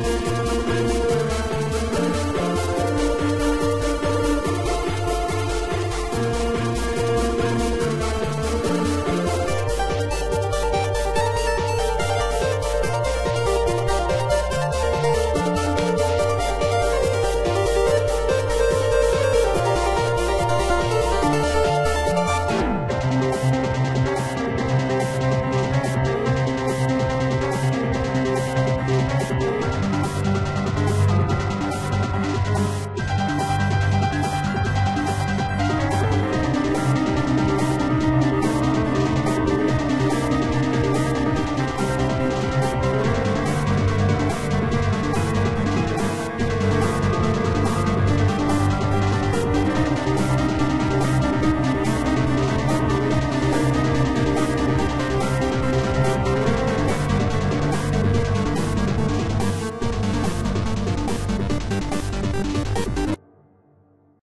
Gracias.